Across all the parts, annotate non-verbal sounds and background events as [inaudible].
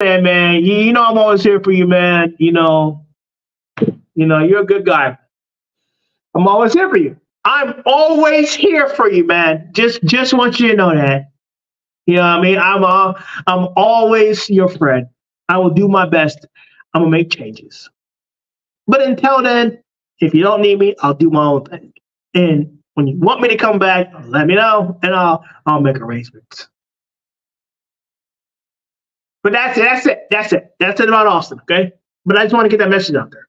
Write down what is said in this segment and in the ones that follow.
man, man. You, you know I'm always here for you, man. You know, you know, you're a good guy. I'm always here for you. I'm always here for you, man. Just just want you to know that. You know what I mean? I'm uh, I'm always your friend. I will do my best. I'm gonna make changes. But until then, if you don't need me, I'll do my own thing. And when you want me to come back, let me know, and I'll I'll make arrangements. But that's it. That's it. That's it. That's it about Auston. Okay. But I just want to get that message out there.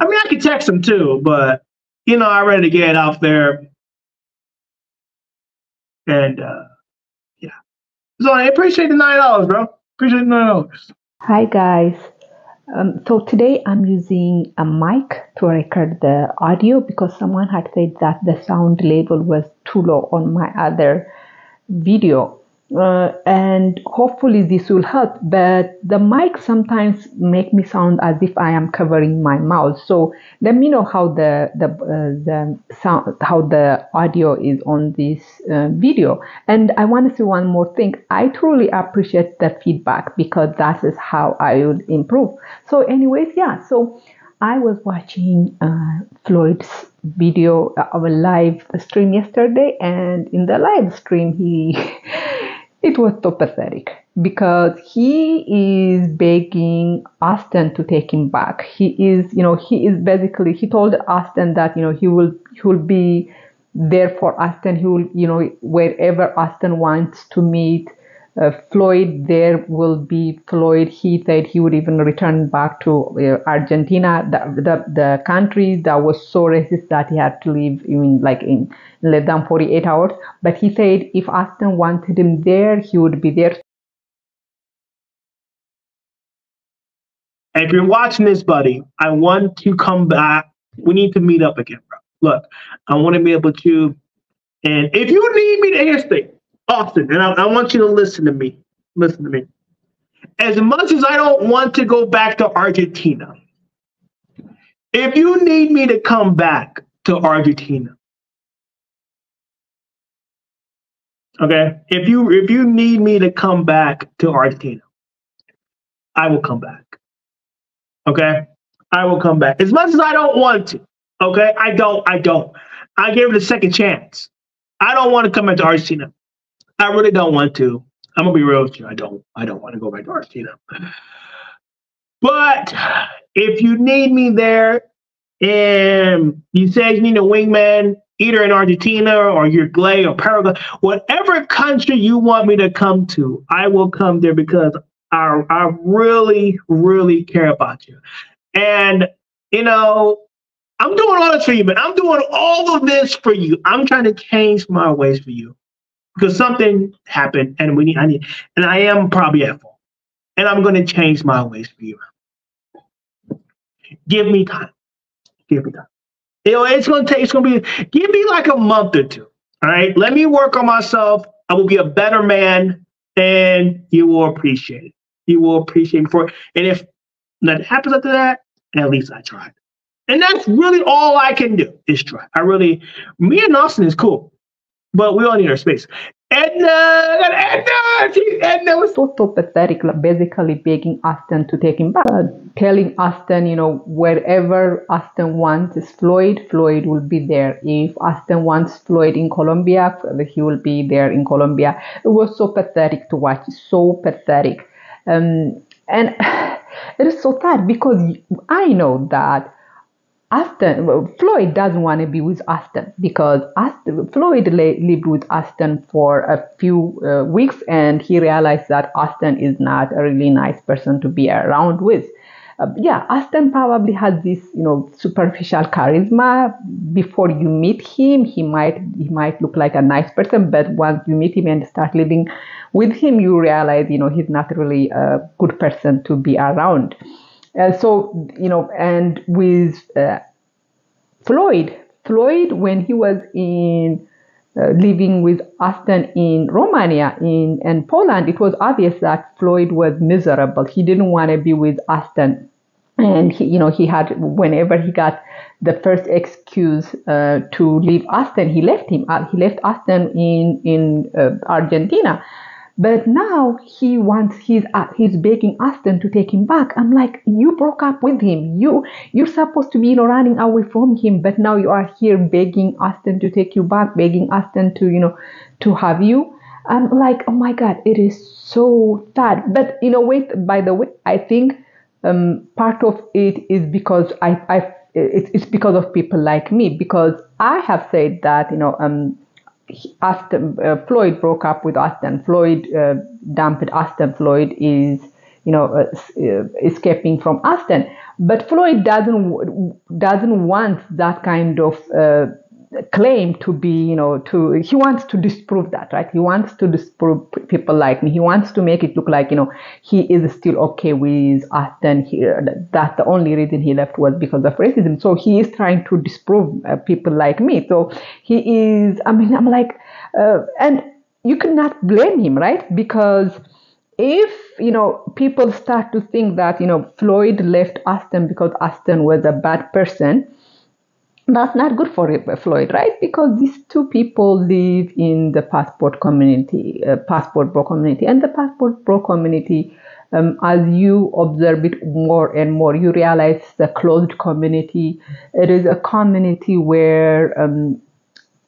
I mean, I could text him too, but you know, I'm ready to get out there. And uh yeah. So I appreciate the nine dollars, bro. Appreciate the nine dollars. Hi guys. Um, so today I'm using a mic to record the audio because someone had said that the sound level was too low on my other video uh, and hopefully this will help but the mic sometimes make me sound as if i am covering my mouth. So let me know how the the, uh, the sound how the audio is on this uh, video. And i want to say one more thing. I truly appreciate the feedback because that is how i will improve. So anyways yeah. So i was watching uh, floyd's video our live stream yesterday and in the live stream he [laughs] It was so pathetic because he is begging Auston to take him back. He is, you know, he is basically he told Auston that you know he will he will be there for Auston. He will, you know, wherever Auston wants to meet uh, Floyd, there will be Floyd. He said he would even return back to uh, Argentina, the, the, the country that was so racist that he had to leave in like in less than 48 hours. But he said if Austin wanted him there, he would be there. If you're watching this, buddy, I want to come back. We need to meet up again, bro. Look, I want to be able to, and if you need me to, here's Auston, and I, I want you to listen to me. Listen to me. As much as I don't want to go back to Argentina, if you need me to come back to Argentina, okay, if you if you need me to come back to Argentina, I will come back. Okay, I will come back. As much as I don't want to, okay, I don't, I don't. I gave it a second chance. I don't want to come back to Argentina. I really don't want to. I'm gonna be real with you. I don't. I don't want to go back to Argentina. But if you need me there, and you say you need a wingman, either in Argentina or Uruguay or Paraguay, whatever country you want me to come to, I will come there because I I really really care about you. And you know, I'm doing all this for you, but I'm doing all of this for you. I'm trying to change my ways for you because something happened and we need I need and I am probably at fault. And I'm gonna change my ways for you. Give me time. Give me time. You know, it's gonna take it's gonna be give me like a month or two. All right. Let me work on myself. I will be a better man and you will appreciate it. You will appreciate it for it. And if nothing happens after that, at least I tried. And that's really all I can do is try. I really, me and Auston is cool but we all need our space. Edna, Edna, Edna was so, so pathetic, like basically begging Auston to take him back, uh, telling Auston, you know, wherever Auston wants is Floyd, Floyd will be there. If Auston wants Floyd in Colombia, he will be there in Colombia. It was so pathetic to watch, so pathetic. Um, and [sighs] it is so sad because I know that Auston, well, Floyd doesn't want to be with Auston because Auston, Floyd lived with Auston for a few uh, weeks and he realized that Auston is not a really nice person to be around with. Uh, yeah, Auston probably has this, you know, superficial charisma. Before you meet him, he might he might look like a nice person, but once you meet him and start living with him, you realize, you know, he's not really a good person to be around. Uh, so, you know, and with uh, Floyd, Floyd, when he was in uh, living with Auston in Romania in and Poland, it was obvious that Floyd was miserable. He didn't want to be with Auston, and he, you know, he had whenever he got the first excuse uh, to leave Auston, he left him. Uh, he left Auston in in uh, Argentina But now he wants he's uh, he's begging Auston to take him back. I'm like, you broke up with him. You you're supposed to be you know running away from him, but now you are here begging Auston to take you back, begging Auston to you know to have you. I'm like, oh my god, it is so sad. But you know, wait. By the way, I think um, part of it is because I I it's, because of people like me because I have said that you know um Auston uh, Floyd broke up with Auston. Floyd uh, dumped Auston. Floyd is you know uh, uh, escaping from Auston. But Floyd doesn't doesn't want that kind of uh, claim to be, you know, to he wants to disprove that, right? He wants to disprove people like me. He wants to make it look like, you know, he is still okay with Auston. Here, that the only reason he left was because of racism. So he is trying to disprove uh, people like me. So he is. I mean, I'm like, uh, and you cannot blame him, right? Because if you know people start to think that you know Floyd left Auston because Auston was a bad person that's not good for Floyd, right? Because these two people live in the passport community, uh, passport bro community, and the passport bro community. Um, as you observe it more and more, you realize the closed community. It is a community where um,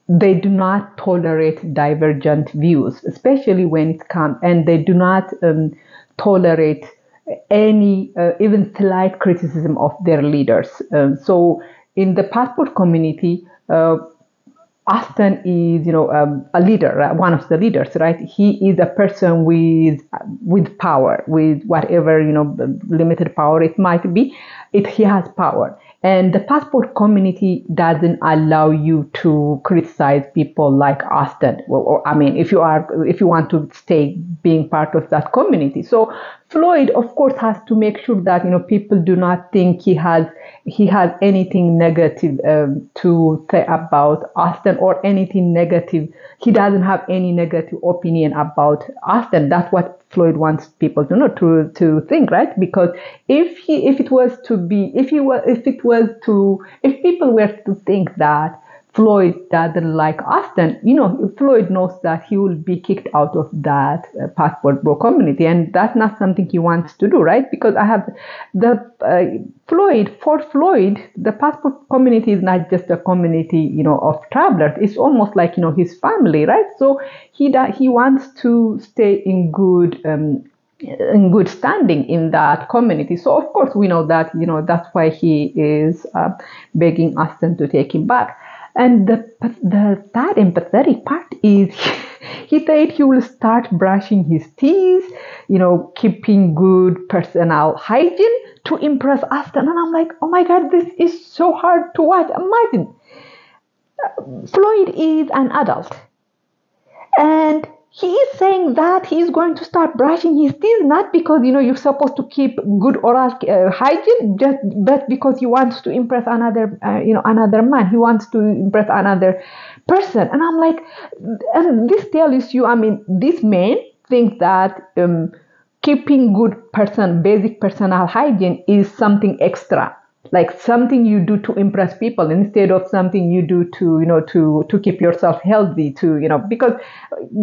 they do not tolerate divergent views, especially when it comes, and they do not um, tolerate any, uh, even slight criticism of their leaders. Um, so in the passport community, uh, Auston is, you know, um, a leader, one of the leaders, right? He is a person with with power, with whatever you know, limited power it might be. It he has power, and the passport community doesn't allow you to criticize people like Auston. Well, I mean, if you are, if you want to stay being part of that community, so Floyd, of course, has to make sure that you know people do not think he has he has anything negative um, to say about Auston or anything negative. He doesn't have any negative opinion about Auston. That's what Floyd wants people to know to to think, right? Because if he if it was to be if he was if it was to if people were to think that Floyd doesn't like Auston, you know, Floyd knows that he will be kicked out of that uh, passport bro community, and that's not something he wants to do, right? Because I have the uh, Floyd for Floyd, the passport community is not just a community, you know, of travelers. It's almost like you know his family, right? So he he wants to stay in good. Um, in good standing in that community. So of course we know that you know that's why he is uh, begging Auston to take him back. And the, the sad and pathetic part is [laughs] he said he will start brushing his teeth, you know, keeping good personal hygiene to impress Auston. And I'm like, oh my God, this is so hard to watch. Imagine. Uh, Floyd is an adult. And he is saying that he is going to start brushing his teeth not because you know you're supposed to keep good oral uh, hygiene just but because he wants to impress another uh, you know another man. He wants to impress another person. And i'm like and this tells you i mean this man thinks that um, keeping good person basic personal hygiene is something extra like something you do to impress people instead of something you do to you know to to keep yourself healthy to you know because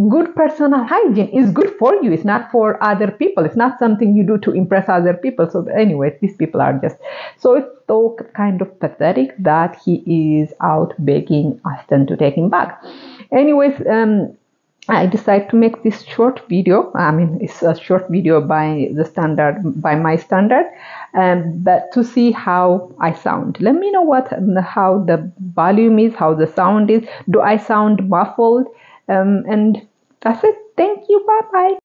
good personal hygiene is good for you. It's not for other people. It's not something you do to impress other people. So anyway these people are just so it's so kind of pathetic that he is out begging Auston to take him back. Anyways um I decided to make this short video. I mean, it's a short video by the standard, by my standard, um, but to see how I sound. Let me know what, how the volume is, how the sound is. Do I sound muffled? Um, and that's it. Thank you. Bye bye.